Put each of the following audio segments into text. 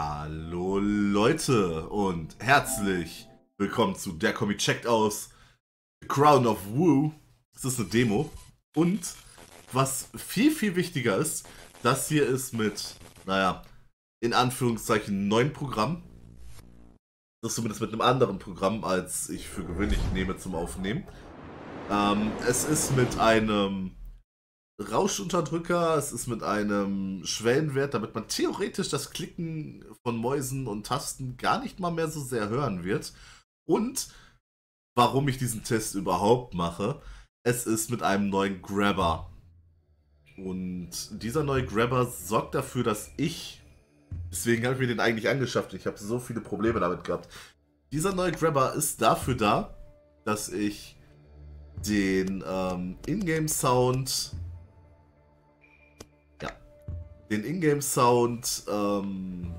Hallo Leute und herzlich willkommen zu Der Comic checkt aus The Crown of Woo. Es ist eine Demo und was viel, viel wichtiger ist, das hier ist mit, naja, in Anführungszeichen neuen Programm. Das zumindest mit einem anderen Programm, als ich für gewöhnlich nehme zum Aufnehmen. Ähm, es ist mit einem Rauschunterdrücker, es ist mit einem Schwellenwert, damit man theoretisch das Klicken von Mäusen und Tasten gar nicht mal mehr so sehr hören wird. Und warum ich diesen Test überhaupt mache, es ist mit einem neuen Grabber. Und dieser neue Grabber sorgt dafür, dass ich, deswegen habe ich mir den eigentlich angeschafft, ich habe so viele Probleme damit gehabt. Dieser neue Grabber ist dafür da, dass ich den ähm, Ingame-Sound den Ingame-Sound ähm,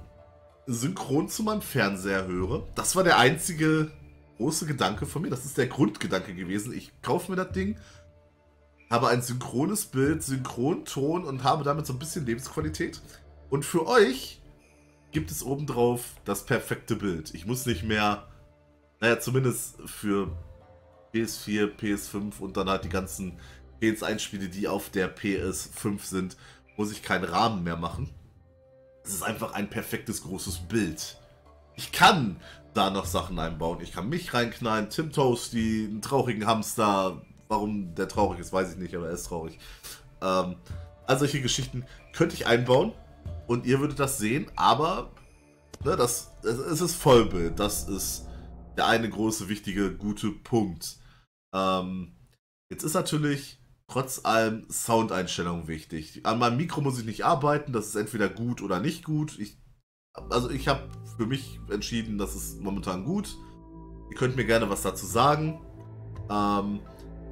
synchron zu meinem Fernseher höre. Das war der einzige große Gedanke von mir. Das ist der Grundgedanke gewesen. Ich kaufe mir das Ding, habe ein synchrones Bild, Synchronton und habe damit so ein bisschen Lebensqualität. Und für euch gibt es obendrauf das perfekte Bild. Ich muss nicht mehr, naja, zumindest für PS4, PS5 und dann halt die ganzen PS1-Spiele, die auf der PS5 sind, muss ich keinen Rahmen mehr machen. Es ist einfach ein perfektes großes Bild. Ich kann da noch Sachen einbauen. Ich kann mich reinknallen, Tim Toasty, einen traurigen Hamster. Warum der traurig ist, weiß ich nicht, aber er ist traurig. Ähm, also solche Geschichten könnte ich einbauen und ihr würdet das sehen, aber ne, das, es ist Vollbild. Das ist der eine große, wichtige, gute Punkt. Ähm, jetzt ist natürlich trotz allem Soundeinstellungen wichtig. An meinem Mikro muss ich nicht arbeiten, das ist entweder gut oder nicht gut. Ich, also ich habe für mich entschieden, das ist momentan gut. Ihr könnt mir gerne was dazu sagen. Ähm,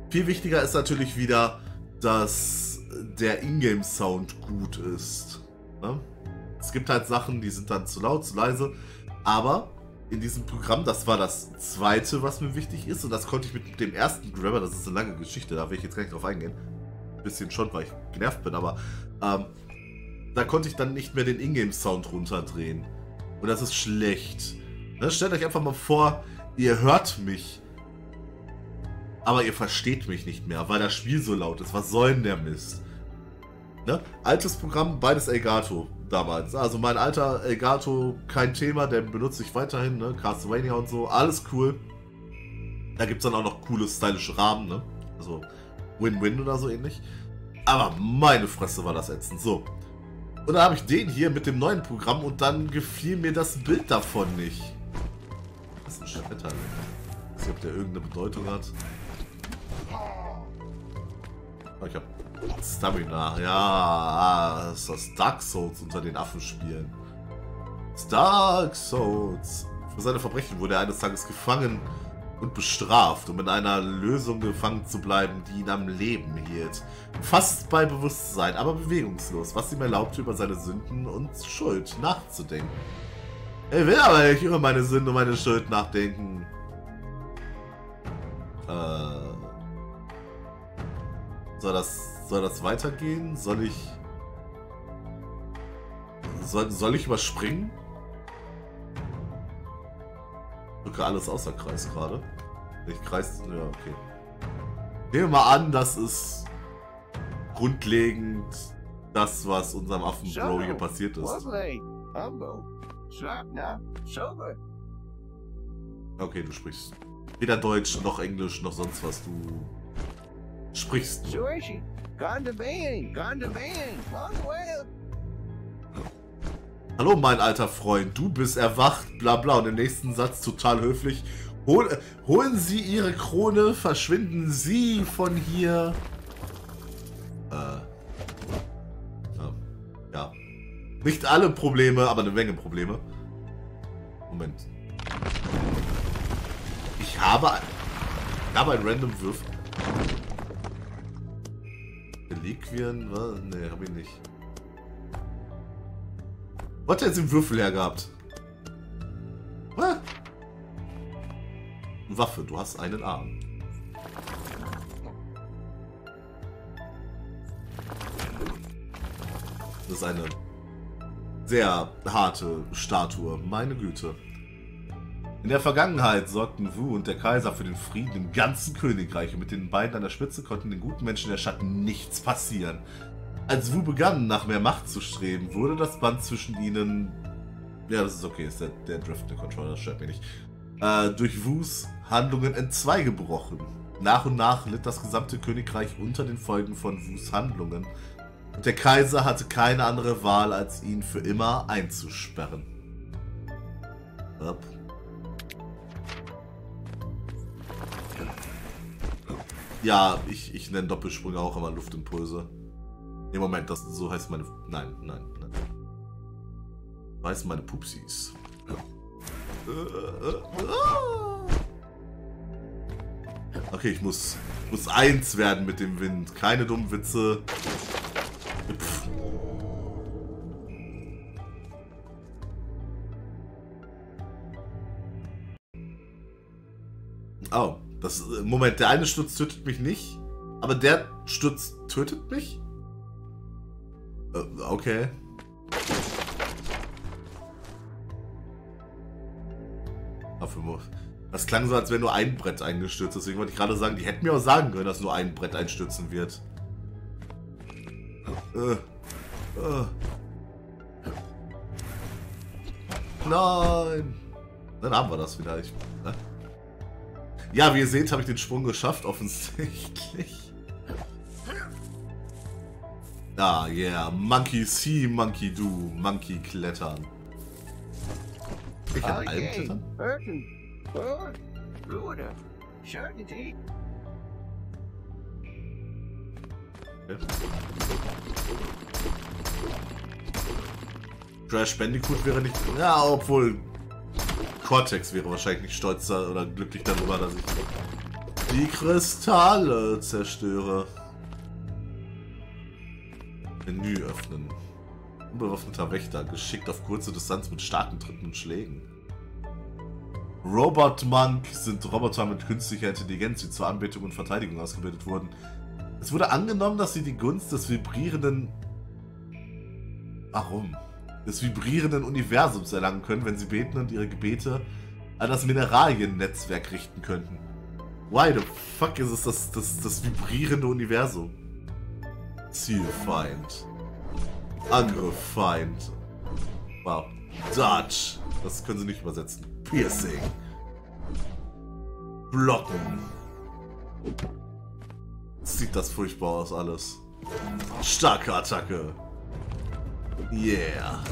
viel wichtiger ist natürlich wieder, dass der Ingame-Sound gut ist. Ne? Es gibt halt Sachen, die sind dann zu laut, zu leise, aber in diesem Programm. Das war das zweite, was mir wichtig ist. Und das konnte ich mit dem ersten Grabber, das ist eine lange Geschichte, da will ich jetzt gar nicht drauf eingehen. Ein bisschen schon, weil ich genervt bin, aber ähm, da konnte ich dann nicht mehr den Ingame-Sound runterdrehen. Und das ist schlecht. Ne? Stellt euch einfach mal vor, ihr hört mich. Aber ihr versteht mich nicht mehr, weil das Spiel so laut ist. Was soll denn der Mist? Ne? Altes Programm, beides Elgato damals. Also mein alter Elgato, kein Thema, den benutze ich weiterhin, ne? Castlevania und so, alles cool. Da gibt es dann auch noch coole, stylische Rahmen, ne? Also Win-Win oder so ähnlich. Aber meine Fresse war das ätzend. So. Und dann habe ich den hier mit dem neuen Programm und dann gefiel mir das Bild davon nicht. Das ist ein Schmetter. Ich weiß nicht, ob der irgendeine Bedeutung hat. Oh, ich habe Stamina, ja, das ist das Dark Souls unter den Affen spielen. Dark Souls. Für seine Verbrechen wurde er eines Tages gefangen und bestraft, um in einer Lösung gefangen zu bleiben, die ihn am Leben hielt. Fast bei Bewusstsein, aber bewegungslos, was ihm erlaubte, über seine Sünden und Schuld nachzudenken. Er will aber nicht über meine Sünden und meine Schuld nachdenken. Äh. Soll das soll das weitergehen? Soll ich... Soll, soll ich überspringen? Drücke alles außer Kreis gerade. Ich kreis... Ja, okay. Nehmen wir mal an, das ist grundlegend das, was unserem Affen-Bro hier passiert ist. Okay, du sprichst weder Deutsch noch Englisch noch sonst was. Du sprichst. Hallo, mein alter Freund, du bist erwacht, bla bla. Und im nächsten Satz total höflich. Hol, holen Sie Ihre Krone, verschwinden Sie von hier. Äh. Ja. ja. Nicht alle Probleme, aber eine Menge Probleme. Moment. Ich habe, ich habe ein random Würfel. Reliquien? Was? Ne, hab ich nicht. Was hat er jetzt im Würfel her gehabt? Was? Waffe, du hast einen Arm. Das ist eine Sehr harte Statue, meine Güte. In der Vergangenheit sorgten Wu und der Kaiser für den Frieden im ganzen Königreich und mit den beiden an der Spitze konnten den guten Menschen der Schatten nichts passieren. Als Wu begann, nach mehr Macht zu streben, wurde das Band zwischen ihnen... Ja, das ist okay, ist der, der driftende Controller, das stört mich nicht. Äh, durch Wus Handlungen entzwei gebrochen. Nach und nach litt das gesamte Königreich unter den Folgen von Wus Handlungen. Und der Kaiser hatte keine andere Wahl, als ihn für immer einzusperren. Up. Ja, ich, ich nenne Doppelsprünge auch immer Luftimpulse. Im Moment, das so heißt meine. Nein, nein, nein. So heißen meine Pupsis. Okay, ich muss, muss eins werden mit dem Wind. Keine dummen Witze. Pff. Das Moment, der eine Sturz tötet mich nicht, aber der Sturz tötet mich? Äh, okay. Das klang so, als wäre nur ein Brett eingestürzt. Deswegen wollte ich gerade sagen, die hätten mir auch sagen können, dass nur ein Brett einstürzen wird. Äh, äh. Nein! Dann haben wir das vielleicht. Ne? Ja, wie ihr seht, habe ich den Sprung geschafft, offensichtlich. Ah, yeah. Monkey see, Monkey do. Monkey klettern. Ich kann oh, Alben klettern? Crash Bandicoot wäre nicht... Ja, obwohl... Cortex wäre wahrscheinlich nicht stolz oder glücklich darüber, dass ich die Kristalle zerstöre. Menü öffnen. Unbewaffneter Wächter, geschickt auf kurze Distanz mit starken Tritten und Schlägen. Robot Monk sind Roboter mit künstlicher Intelligenz, die zur Anbetung und Verteidigung ausgebildet wurden. Es wurde angenommen, dass sie die Gunst des vibrierenden... Warum? Des vibrierenden Universums erlangen können, wenn sie beten und ihre Gebete an das Mineraliennetzwerk richten könnten. Why the fuck ist es das, das, das vibrierende Universum? Zielfeind. Angriffeind. Wow. Dodge. Das können sie nicht übersetzen. Piercing. Blocken. Sieht das furchtbar aus alles. Starke Attacke. Yeah.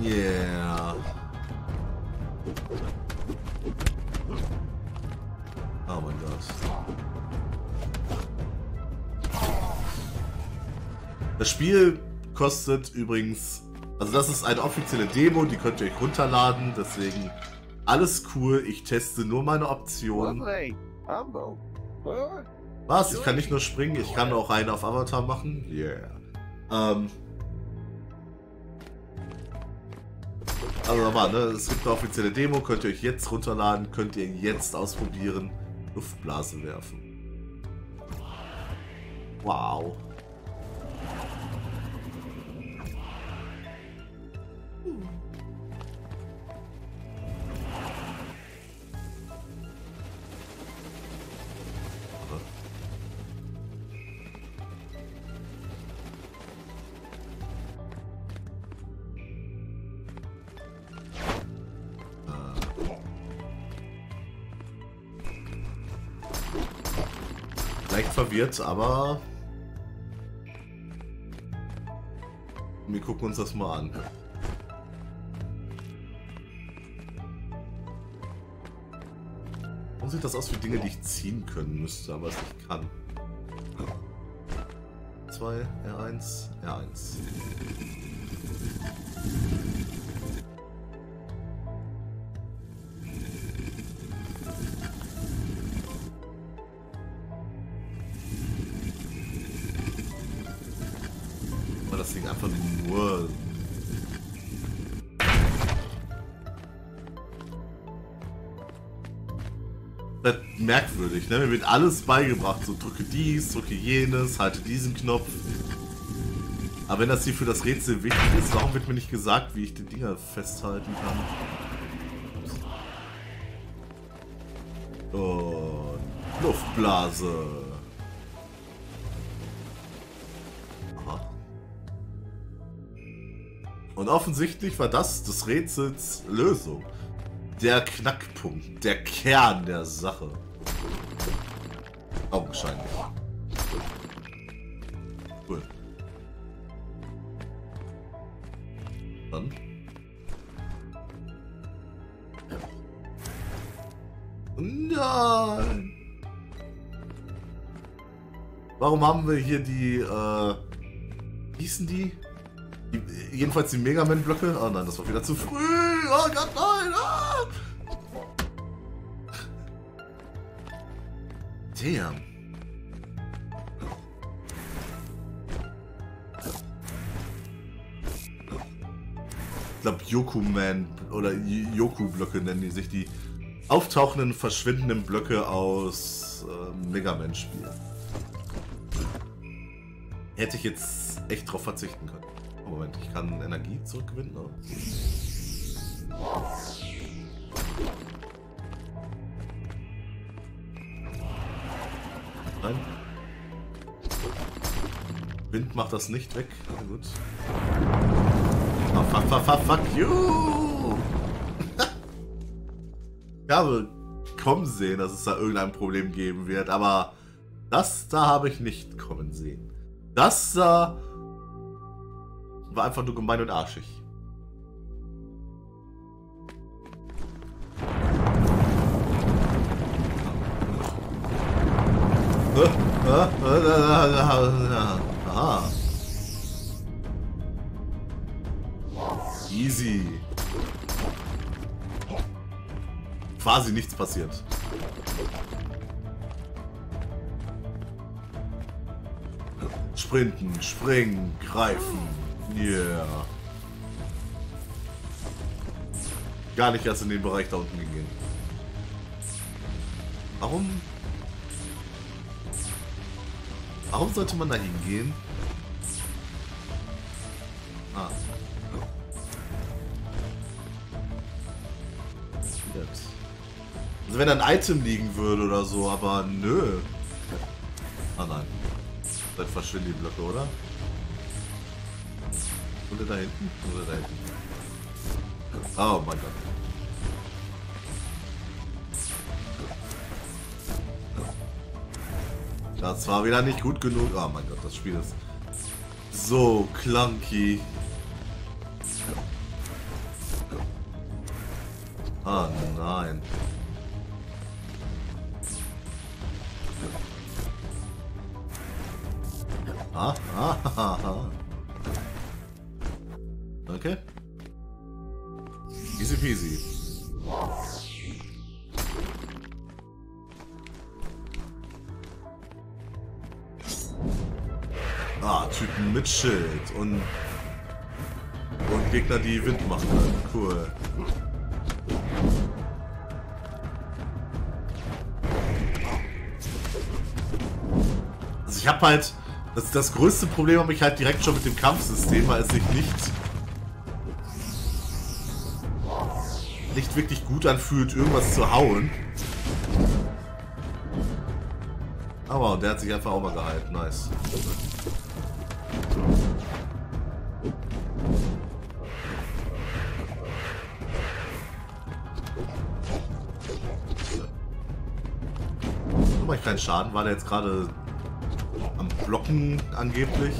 Yeah. Oh mein Gott. Das Spiel kostet übrigens, also das ist eine offizielle Demo, die könnt ihr euch runterladen, deswegen alles cool, ich teste nur meine Optionen. Was? Ich kann nicht nur springen, ich kann auch einen auf Avatar machen? Yeah. Ähm, Also aber, ne, es gibt eine offizielle Demo, könnt ihr euch jetzt runterladen, könnt ihr jetzt ausprobieren, Luftblase werfen. Wow. Verwirrt, aber wir gucken uns das mal an. Warum sieht das aus wie Dinge, die ich ziehen können müsste, aber es nicht kann? 2, R1, R1. Merkwürdig, ne? Mir wird alles beigebracht. So drücke dies, drücke jenes, halte diesen Knopf. Aber wenn das hier für das Rätsel wichtig ist, warum wird mir nicht gesagt, wie ich die Dinger festhalten kann? Und Luftblase. Aha. Und offensichtlich war das des Rätsels Lösung. Der Knackpunkt, der Kern der Sache. Augenscheinlich. Cool. Dann. Nein! Warum haben wir hier die, äh, hießen die? die jedenfalls die Mega Man-Blöcke. Oh nein, das war wieder zu früh. Oh Gott, nein! Damn. Ich glaube, Yoku-Man oder Yoku-Blöcke nennen die sich die auftauchenden, verschwindenden Blöcke aus äh, Mega Man-Spielen. Hätte ich jetzt echt drauf verzichten können. Moment, ich kann Energie zurückgewinnen. Oh. Wind macht das nicht weg. Na gut. Oh, fuck, fuck, fuck, fuck you! ich habe kommen sehen, dass es da irgendein Problem geben wird, aber das da habe ich nicht kommen sehen. Das da war einfach nur gemein und arschig. Easy. Quasi nichts passiert. Sprinten, springen, greifen. Yeah. Gar nicht erst in den Bereich da unten gegeben. Warum Warum sollte man da hingehen? Ah. Also wenn da ein Item liegen würde oder so, aber nö. Ah nein. Dann verschwinden die Blöcke, oder? Oder da hinten? Oder da hinten? Oh mein Gott. Das war wieder nicht gut genug. Oh mein Gott, das Spiel ist so clunky. Ah nein. Ah, ah, ah, ah. Okay. Mit Schild und, und Gegner, die Wind machen. Cool. Also ich habe halt... Das, das größte Problem habe ich halt direkt schon mit dem Kampfsystem, weil es sich nicht... nicht wirklich gut anfühlt, irgendwas zu hauen. Aber der hat sich einfach auch mal gehalten. Nice. Guck keinen Schaden. War der jetzt gerade am Blocken angeblich?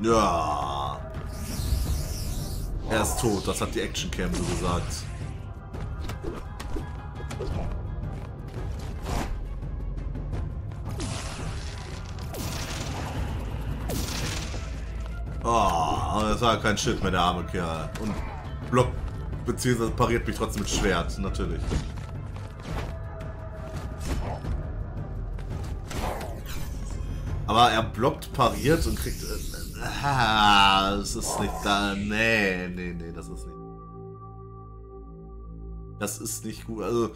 Ja. Er ist tot, das hat die Actioncam so gesagt. Das war kein Shit mehr, der arme Kerl. Und Block, beziehungsweise pariert mich trotzdem mit Schwert, natürlich. Aber er blockt, pariert und kriegt... Äh, das ist nicht da. Nee, nee, nee, das ist nicht. Das ist nicht gut. Also,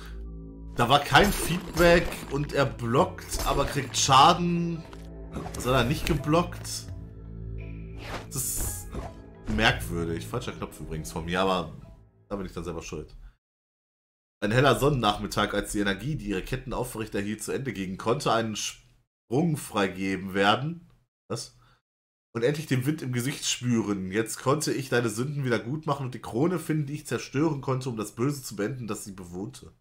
da war kein Feedback und er blockt, aber kriegt Schaden. Was hat er nicht geblockt? Das ist merkwürdig. Falscher Knopf übrigens von mir, aber da bin ich dann selber schuld. Ein heller Sonnennachmittag, als die Energie, die ihre Ketten aufrechterhielt, zu Ende ging, konnte einen Sprung freigeben werden. Was? Und endlich den Wind im Gesicht spüren. Jetzt konnte ich deine Sünden wieder gut machen und die Krone finden, die ich zerstören konnte, um das Böse zu beenden, das sie bewohnte.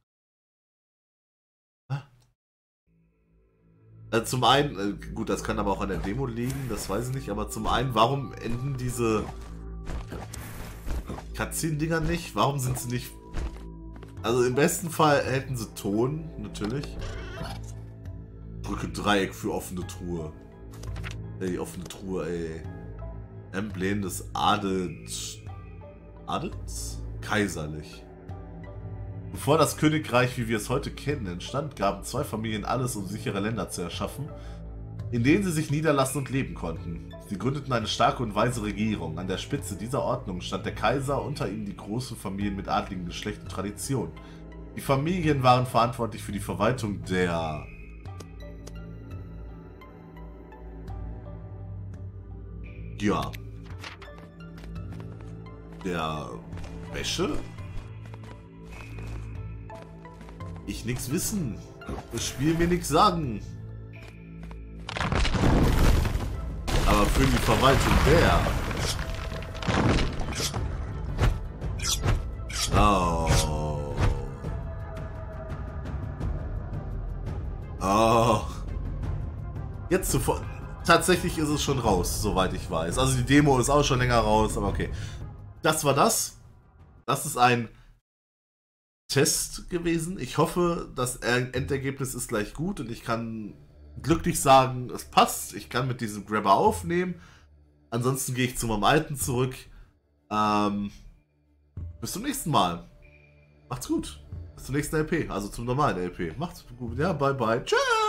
Äh, zum einen, äh, gut, das kann aber auch an der Demo liegen, das weiß ich nicht, aber zum einen, warum enden diese Cutscene-Dinger nicht? Warum sind sie nicht... Also im besten Fall hätten sie Ton, natürlich. Drücke Dreieck für offene Truhe. Ey, offene Truhe, ey. Emblem des Adels... Adels? Kaiserlich. Bevor das Königreich, wie wir es heute kennen, entstand, gaben zwei Familien alles, um sichere Länder zu erschaffen, in denen sie sich niederlassen und leben konnten. Sie gründeten eine starke und weise Regierung. An der Spitze dieser Ordnung stand der Kaiser, unter ihnen die großen Familien mit adligen Geschlecht und Tradition. Die Familien waren verantwortlich für die Verwaltung der... Ja. Der Wäsche? Ich nix wissen. Das Spiel mir nichts sagen. Aber für die Verwaltung der. Oh. Oh. Jetzt sofort. Tatsächlich ist es schon raus, soweit ich weiß. Also die Demo ist auch schon länger raus, aber okay. Das war das. Das ist ein Test gewesen. Ich hoffe, das Endergebnis ist gleich gut und ich kann glücklich sagen, es passt. Ich kann mit diesem Grabber aufnehmen. Ansonsten gehe ich zu meinem alten zurück. Ähm, bis zum nächsten Mal. Macht's gut. Bis zum nächsten LP, also zum normalen LP. Macht's gut. Ja, bye bye. Tschüss.